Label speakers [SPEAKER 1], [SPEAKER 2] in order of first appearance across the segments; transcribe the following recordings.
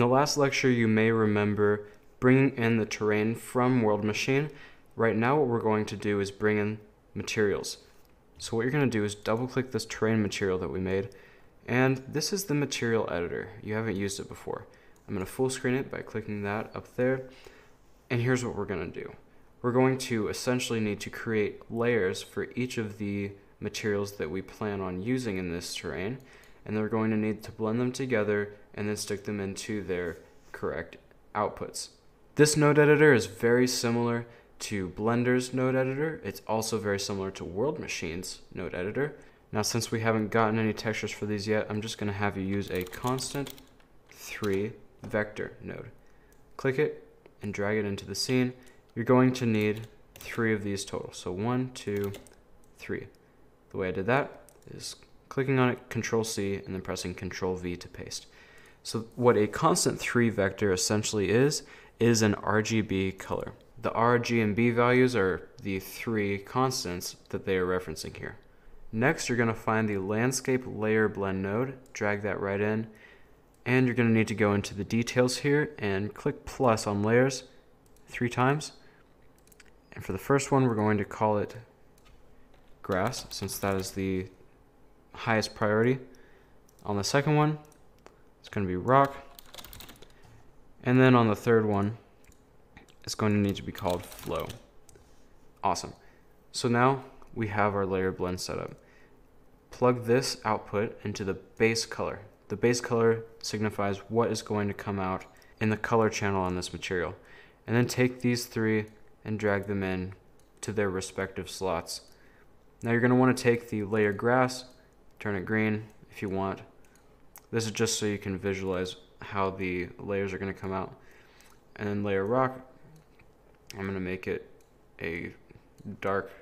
[SPEAKER 1] In the last lecture, you may remember bringing in the terrain from World Machine. Right now, what we're going to do is bring in materials. So what you're going to do is double click this terrain material that we made, and this is the material editor. You haven't used it before. I'm going to full screen it by clicking that up there, and here's what we're going to do. We're going to essentially need to create layers for each of the materials that we plan on using in this terrain, and they're going to need to blend them together and then stick them into their correct outputs. This node editor is very similar to Blender's node editor. It's also very similar to World Machine's node editor. Now since we haven't gotten any textures for these yet, I'm just going to have you use a constant 3 vector node. Click it and drag it into the scene. You're going to need three of these total. So one, two, three. The way I did that is clicking on it, Control C, and then pressing Control V to paste. So what a constant 3 vector essentially is, is an RGB color. The R, G, and B values are the three constants that they are referencing here. Next, you're going to find the Landscape Layer Blend node, drag that right in, and you're going to need to go into the details here and click plus on layers three times. And for the first one, we're going to call it grass, since that is the highest priority. On the second one, it's going to be rock. And then on the third one, it's going to need to be called flow. Awesome. So now we have our layer blend set up. Plug this output into the base color. The base color signifies what is going to come out in the color channel on this material. And then take these three and drag them in to their respective slots. Now you're going to want to take the layer grass turn it green if you want. This is just so you can visualize how the layers are going to come out. And then layer rock, I'm going to make it a dark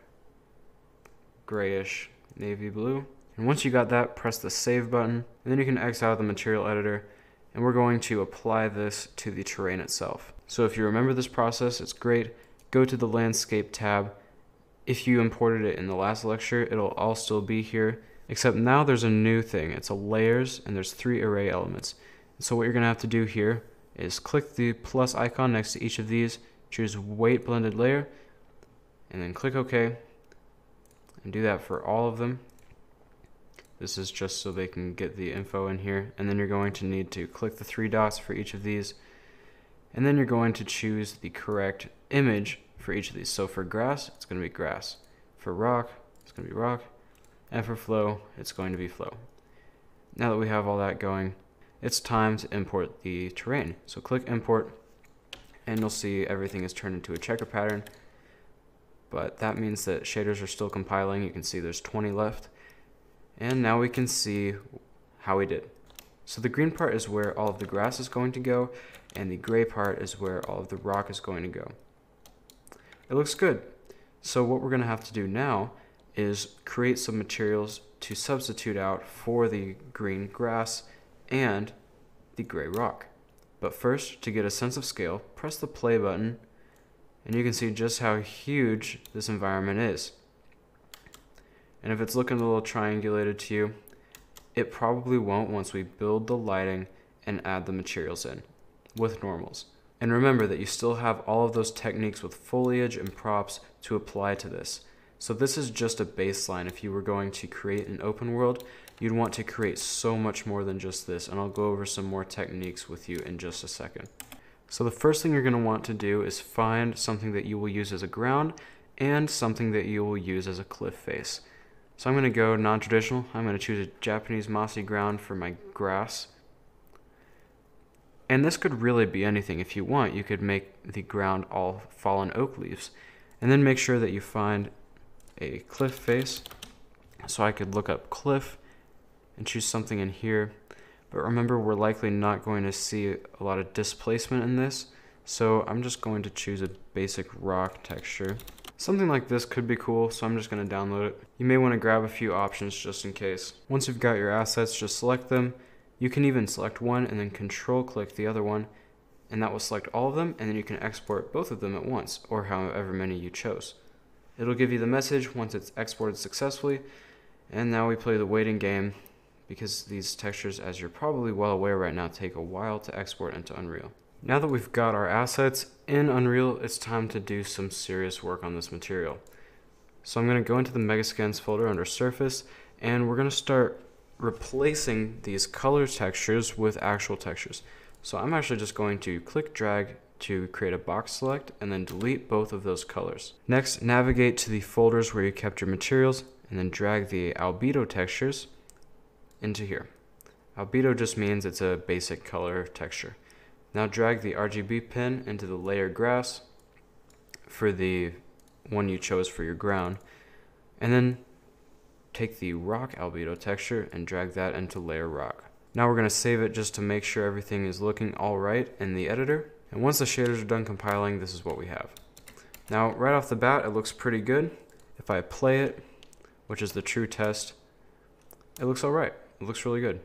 [SPEAKER 1] grayish navy blue. And once you got that, press the save button. And then you can X out the material editor and we're going to apply this to the terrain itself. So if you remember this process, it's great. Go to the landscape tab. If you imported it in the last lecture, it'll all still be here. Except now there's a new thing. It's a layers and there's three array elements. So what you're gonna have to do here is click the plus icon next to each of these, choose weight blended layer, and then click OK. And do that for all of them. This is just so they can get the info in here. And then you're going to need to click the three dots for each of these. And then you're going to choose the correct image for each of these. So for grass, it's going to be grass. For rock, it's going to be rock. And for flow, it's going to be flow. Now that we have all that going, it's time to import the terrain. So click import and you'll see everything is turned into a checker pattern. But that means that shaders are still compiling. You can see there's 20 left. And now we can see how we did. So the green part is where all of the grass is going to go, and the gray part is where all of the rock is going to go. It looks good. So what we're going to have to do now is create some materials to substitute out for the green grass and the gray rock. But first, to get a sense of scale, press the play button and you can see just how huge this environment is. And if it's looking a little triangulated to you, it probably won't once we build the lighting and add the materials in with normals. And remember that you still have all of those techniques with foliage and props to apply to this. So this is just a baseline. If you were going to create an open world, you'd want to create so much more than just this. And I'll go over some more techniques with you in just a second. So the first thing you're going to want to do is find something that you will use as a ground and something that you will use as a cliff face. So I'm going to go non-traditional. I'm going to choose a Japanese mossy ground for my grass. And this could really be anything. If you want, you could make the ground all fallen oak leaves. And then make sure that you find a cliff face. So I could look up cliff and choose something in here. But remember, we're likely not going to see a lot of displacement in this. So I'm just going to choose a basic rock texture. Something like this could be cool, so I'm just going to download it. You may want to grab a few options just in case. Once you've got your assets, just select them. You can even select one and then control click the other one, and that will select all of them, and then you can export both of them at once, or however many you chose. It'll give you the message once it's exported successfully. And now we play the waiting game because these textures, as you're probably well aware right now, take a while to export into Unreal. Now that we've got our assets in Unreal, it's time to do some serious work on this material. So I'm going to go into the Megascans folder under Surface, and we're going to start replacing these color textures with actual textures. So I'm actually just going to click drag to create a box select and then delete both of those colors. Next, navigate to the folders where you kept your materials and then drag the albedo textures into here. Albedo just means it's a basic color texture. Now drag the RGB pin into the layer grass for the one you chose for your ground and then take the rock albedo texture and drag that into layer rock. Now we're going to save it just to make sure everything is looking alright in the editor. And once the shaders are done compiling, this is what we have. Now, right off the bat, it looks pretty good. If I play it, which is the true test, it looks alright. It looks really good.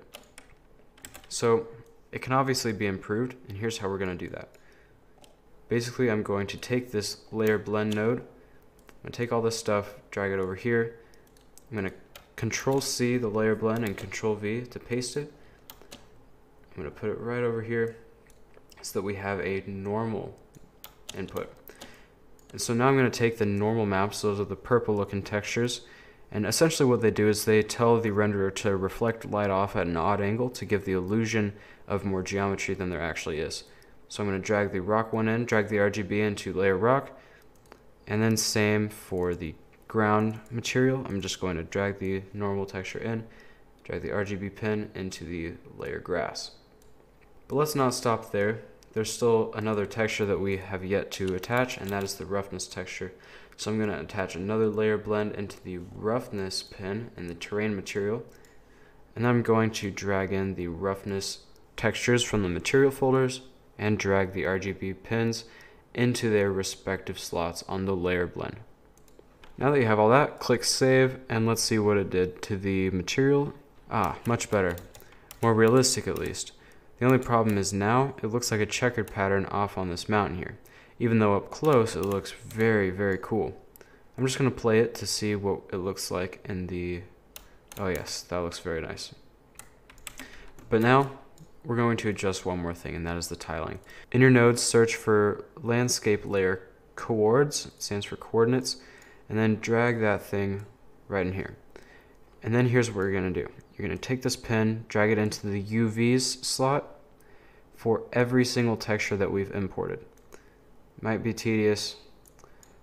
[SPEAKER 1] So, it can obviously be improved, and here's how we're going to do that. Basically, I'm going to take this layer blend node, I'm going to take all this stuff, drag it over here, I'm going to control C the layer blend and control V to paste it. I'm going to put it right over here so that we have a normal input. And so now I'm going to take the normal maps, those are the purple looking textures, and essentially what they do is they tell the renderer to reflect light off at an odd angle to give the illusion of more geometry than there actually is. So I'm going to drag the rock one in, drag the RGB into layer rock, and then same for the ground material. I'm just going to drag the normal texture in, drag the RGB pin into the layer grass. But let's not stop there. There's still another texture that we have yet to attach, and that is the roughness texture. So I'm going to attach another layer blend into the roughness pin in the terrain material. And I'm going to drag in the roughness textures from the material folders and drag the RGB pins into their respective slots on the layer blend. Now that you have all that, click save and let's see what it did to the material. Ah, much better. More realistic at least. The only problem is now it looks like a checkered pattern off on this mountain here. Even though up close it looks very, very cool. I'm just going to play it to see what it looks like in the... Oh yes, that looks very nice. But now we're going to adjust one more thing and that is the tiling. In your nodes search for landscape layer coords, stands for coordinates, and then drag that thing right in here. And then here's what we're going to do. You're to take this pin, drag it into the UVs slot for every single texture that we've imported. Might be tedious,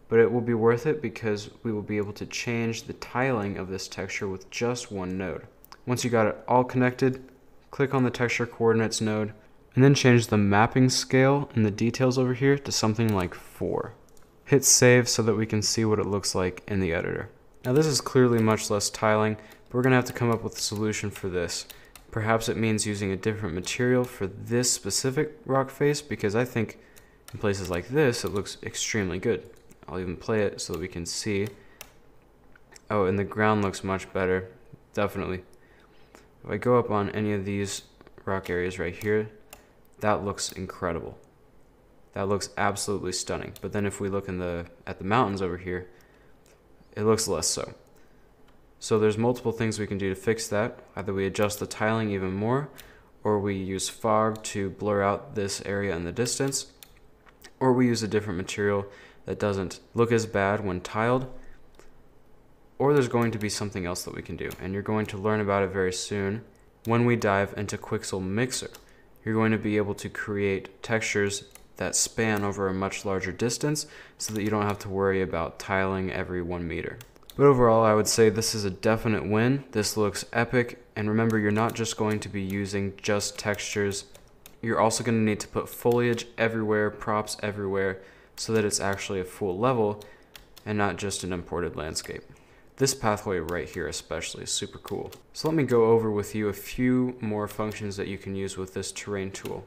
[SPEAKER 1] but it will be worth it because we will be able to change the tiling of this texture with just one node. Once you got it all connected, click on the texture coordinates node, and then change the mapping scale and the details over here to something like 4. Hit save so that we can see what it looks like in the editor. Now this is clearly much less tiling, we're going to have to come up with a solution for this. Perhaps it means using a different material for this specific rock face because I think in places like this it looks extremely good. I'll even play it so that we can see. Oh, and the ground looks much better, definitely. If I go up on any of these rock areas right here, that looks incredible. That looks absolutely stunning. But then if we look in the at the mountains over here, it looks less so. So there's multiple things we can do to fix that. Either we adjust the tiling even more, or we use fog to blur out this area in the distance, or we use a different material that doesn't look as bad when tiled, or there's going to be something else that we can do, and you're going to learn about it very soon when we dive into Quixel Mixer. You're going to be able to create textures that span over a much larger distance so that you don't have to worry about tiling every one meter. But overall, I would say this is a definite win. This looks epic. And remember, you're not just going to be using just textures. You're also going to need to put foliage everywhere, props everywhere, so that it's actually a full level and not just an imported landscape. This pathway right here especially is super cool. So let me go over with you a few more functions that you can use with this terrain tool.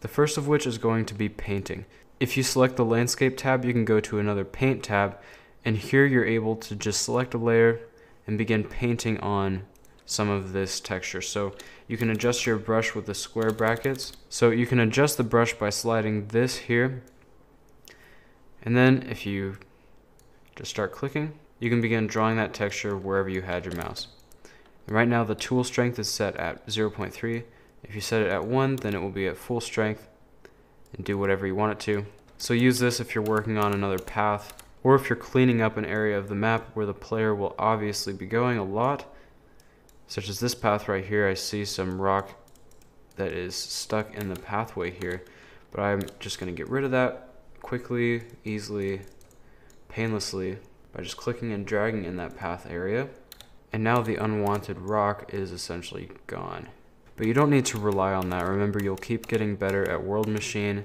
[SPEAKER 1] The first of which is going to be painting. If you select the landscape tab, you can go to another paint tab and here you're able to just select a layer and begin painting on some of this texture. So you can adjust your brush with the square brackets. So you can adjust the brush by sliding this here. And then if you just start clicking, you can begin drawing that texture wherever you had your mouse. And Right now the tool strength is set at 0.3. If you set it at 1, then it will be at full strength and do whatever you want it to. So use this if you're working on another path or if you're cleaning up an area of the map where the player will obviously be going a lot. Such as this path right here, I see some rock that is stuck in the pathway here. But I'm just going to get rid of that quickly, easily, painlessly by just clicking and dragging in that path area. And now the unwanted rock is essentially gone. But you don't need to rely on that. Remember, you'll keep getting better at World Machine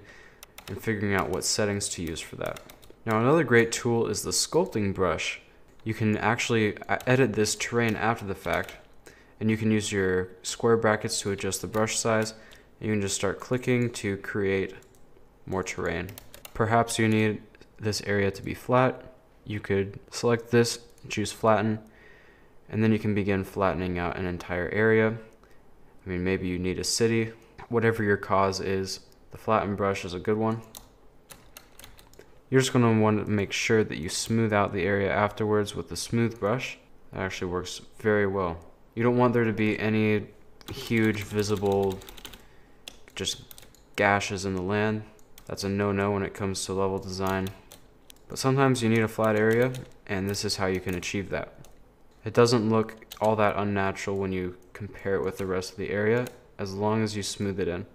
[SPEAKER 1] and figuring out what settings to use for that. Now another great tool is the sculpting brush. You can actually uh, edit this terrain after the fact and you can use your square brackets to adjust the brush size. You can just start clicking to create more terrain. Perhaps you need this area to be flat. You could select this, choose flatten, and then you can begin flattening out an entire area. I mean, maybe you need a city. Whatever your cause is, the flatten brush is a good one. You're just going to want to make sure that you smooth out the area afterwards with the smooth brush. That actually works very well. You don't want there to be any huge visible just gashes in the land. That's a no-no when it comes to level design. But sometimes you need a flat area, and this is how you can achieve that. It doesn't look all that unnatural when you compare it with the rest of the area, as long as you smooth it in.